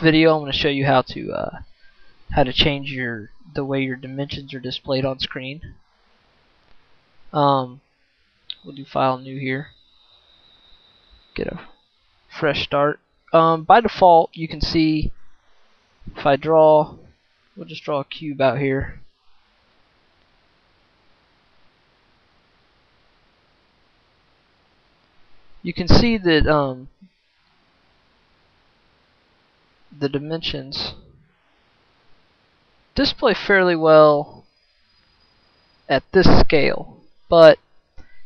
video I'm going to show you how to uh, how to change your the way your dimensions are displayed on screen. Um, we'll do file new here. Get a fresh start. Um, by default, you can see if I draw, we'll just draw a cube out here. You can see that um, the dimensions display fairly well at this scale, but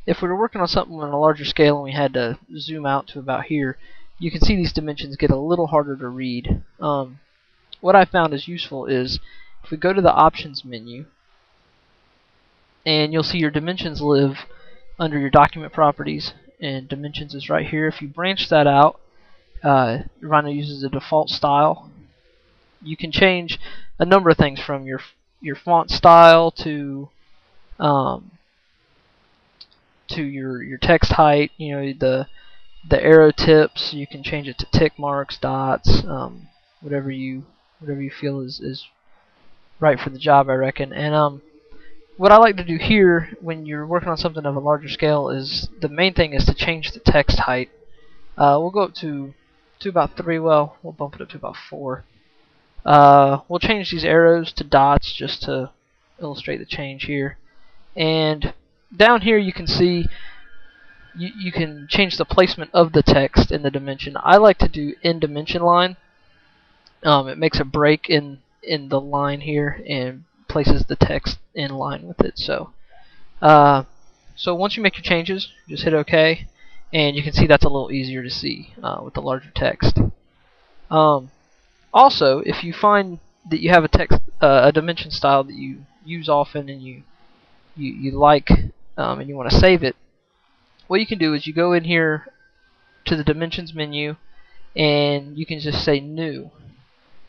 if we were working on something on a larger scale and we had to zoom out to about here, you can see these dimensions get a little harder to read. Um, what I found is useful is if we go to the options menu and you'll see your dimensions live under your document properties and dimensions is right here. If you branch that out, uh, Rhino uses a default style. You can change a number of things from your your font style to um, to your your text height. You know the the arrow tips. You can change it to tick marks, dots, um, whatever you whatever you feel is is right for the job. I reckon. And um, what I like to do here when you're working on something of a larger scale is the main thing is to change the text height. Uh, we'll go up to to about three. Well, we'll bump it up to about four. Uh, we'll change these arrows to dots just to illustrate the change here. And down here you can see you, you can change the placement of the text in the dimension. I like to do in dimension line. Um, it makes a break in in the line here and places the text in line with it. So, uh, so once you make your changes, just hit OK, and you can see that's a little easier to see uh, with the larger text. Um, also, if you find that you have a text, uh, a dimension style that you use often and you you, you like um, and you want to save it, what you can do is you go in here to the dimensions menu and you can just say new.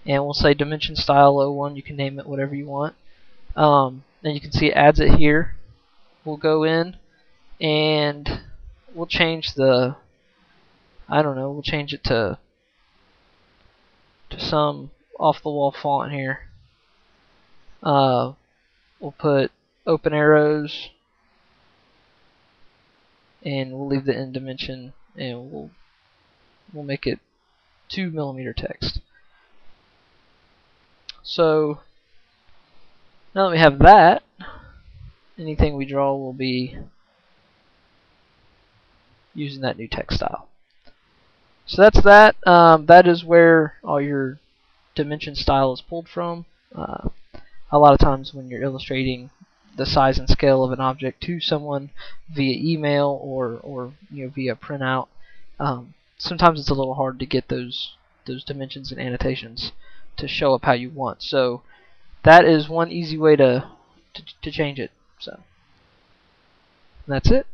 And we'll say dimension style 01 you can name it whatever you want. Um, and you can see it adds it here. We'll go in and we'll change the I don't know we'll change it to to some off the wall font here. Uh, we'll put open arrows and we'll leave the end dimension and we'll we'll make it 2 millimeter text. So now that we have that anything we draw will be using that new text style so that's that um, that is where all your dimension style is pulled from uh, a lot of times when you're illustrating the size and scale of an object to someone via email or or you know via printout. Um, sometimes it's a little hard to get those those dimensions and annotations to show up how you want. So that is one easy way to to, to change it. So that's it.